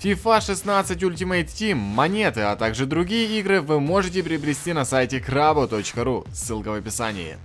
FIFA 16 Ultimate Team, монеты, а также другие игры вы можете приобрести на сайте krabo.ru, ссылка в описании.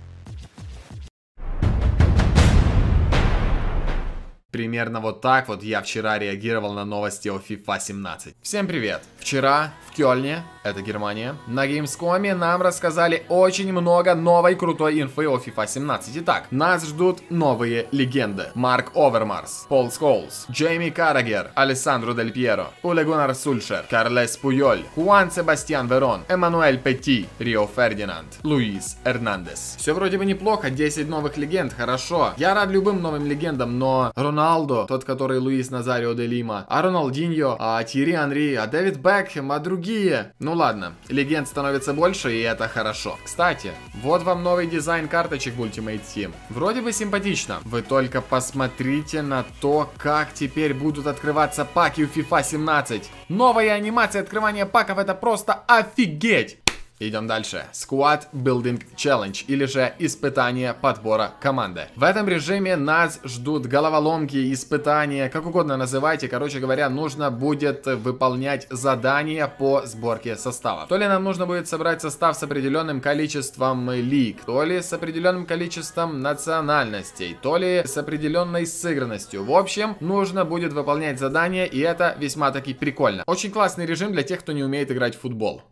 Примерно вот так вот я вчера реагировал на новости о FIFA 17. Всем привет! Вчера в Кёльне, это Германия, на Gamescom нам рассказали очень много новой крутой инфы о FIFA 17. Итак, нас ждут новые легенды. Марк Овермарс, Пол Сколс, Джейми Каррагер, Алессандро Дель Пьеро, Уле Гунар Сульшер, Карлес Пуйоль, Хуан Себастьян Верон, Эммануэль Петти, Рио Фердинанд, Луис Эрнандес. Все вроде бы неплохо, 10 новых легенд, хорошо. Я рад любым новым легендам, но Роналдо, тот, который Луис Назарио де Лима, а Роналдиньо, а Тири Анри, а Дэвид Бек, Бекхэм, а другие... Ну ладно, легенд становится больше, и это хорошо. Кстати, вот вам новый дизайн карточек в Ultimate Team. Вроде бы симпатично. Вы только посмотрите на то, как теперь будут открываться паки у FIFA 17. Новая анимация открывания паков, это просто офигеть! Идем дальше. Squad Building Challenge, или же испытание подбора команды. В этом режиме нас ждут головоломки, испытания, как угодно называйте. Короче говоря, нужно будет выполнять задания по сборке состава. То ли нам нужно будет собрать состав с определенным количеством лиг, то ли с определенным количеством национальностей, то ли с определенной сыгранностью. В общем, нужно будет выполнять задания, и это весьма таки прикольно. Очень классный режим для тех, кто не умеет играть в футбол.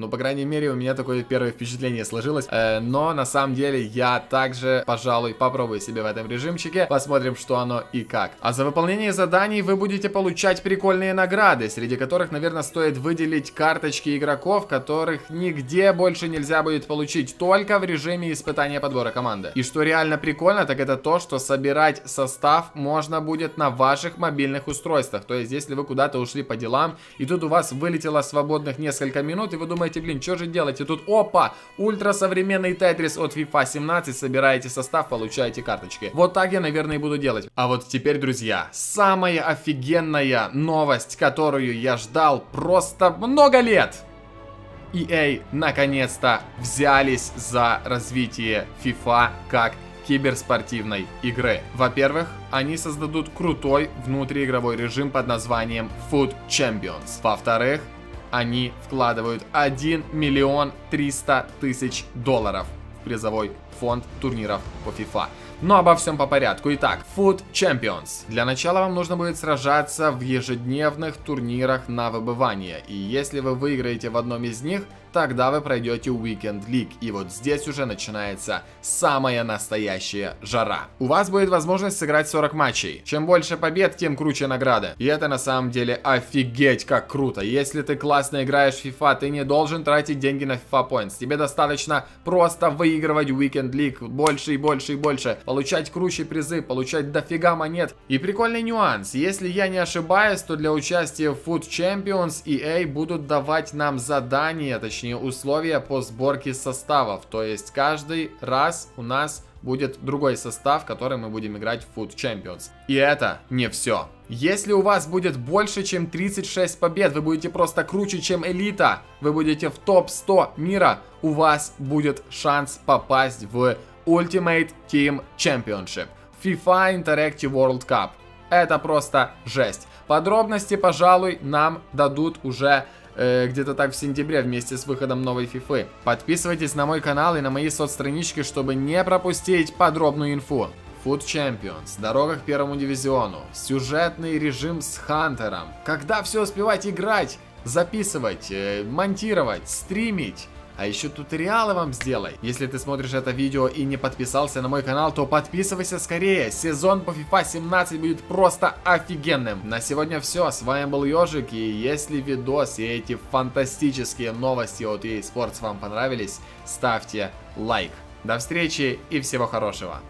Ну, по крайней мере, у меня такое первое впечатление сложилось. Э, но, на самом деле, я также, пожалуй, попробую себе в этом режимчике. Посмотрим, что оно и как. А за выполнение заданий вы будете получать прикольные награды, среди которых, наверное, стоит выделить карточки игроков, которых нигде больше нельзя будет получить, только в режиме испытания подбора команды. И что реально прикольно, так это то, что собирать состав можно будет на ваших мобильных устройствах. То есть, если вы куда-то ушли по делам, и тут у вас вылетело свободных несколько минут, и вы думаете, думаете, блин, что же делать? И тут, опа, ультрасовременный Тетрис от FIFA 17, собираете состав, получаете карточки. Вот так я, наверное, и буду делать. А вот теперь, друзья, самая офигенная новость, которую я ждал просто много лет. EA наконец-то взялись за развитие FIFA как киберспортивной игры. Во-первых, они создадут крутой внутриигровой режим под названием Food Champions. Во-вторых, они вкладывают 1 миллион 300 тысяч долларов в призовой фонд турниров по FIFA. Но обо всем по порядку. Итак, Food Champions. Для начала вам нужно будет сражаться в ежедневных турнирах на выбывание. И если вы выиграете в одном из них, тогда вы пройдете Weekend League. И вот здесь уже начинается самая настоящая жара. У вас будет возможность сыграть 40 матчей. Чем больше побед, тем круче награда. И это на самом деле офигеть как круто. Если ты классно играешь в FIFA, ты не должен тратить деньги на FIFA Points. Тебе достаточно просто выигрывать Weekend League больше и больше и больше. Получать круче призы, получать дофига монет. И прикольный нюанс. Если я не ошибаюсь, то для участия в Food Champions EA будут давать нам задания, точнее точнее условия по сборке составов. То есть каждый раз у нас будет другой состав, который мы будем играть в Food Champions. И это не все. Если у вас будет больше, чем 36 побед, вы будете просто круче, чем элита, вы будете в топ-100 мира, у вас будет шанс попасть в Ultimate Team Championship. FIFA Interactive World Cup. Это просто жесть. Подробности, пожалуй, нам дадут уже э, где-то так в сентябре вместе с выходом новой FIFA. Подписывайтесь на мой канал и на мои соцстранички, чтобы не пропустить подробную инфу. Food Champions, дорога к первому дивизиону, сюжетный режим с Хантером. Когда все успевать играть, записывать, э, монтировать, стримить. А еще туториалы вам сделай. Если ты смотришь это видео и не подписался на мой канал, то подписывайся скорее. Сезон по FIFA 17 будет просто офигенным. На сегодня все. С вами был Ежик. И если видос и эти фантастические новости от EA Sports вам понравились, ставьте лайк. До встречи и всего хорошего.